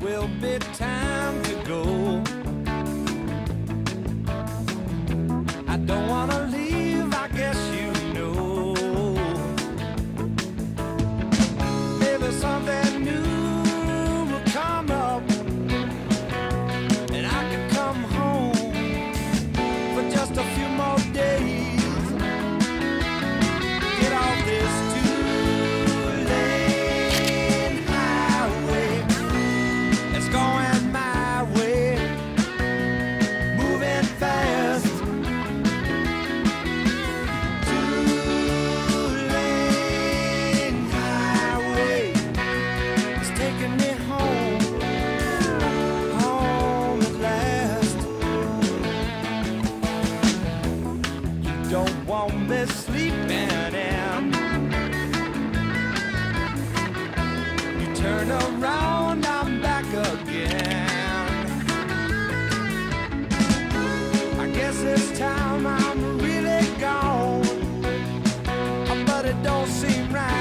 will be time to go. don't want me sleeping in. You turn around, I'm back again. I guess this time I'm really gone, but it don't seem right.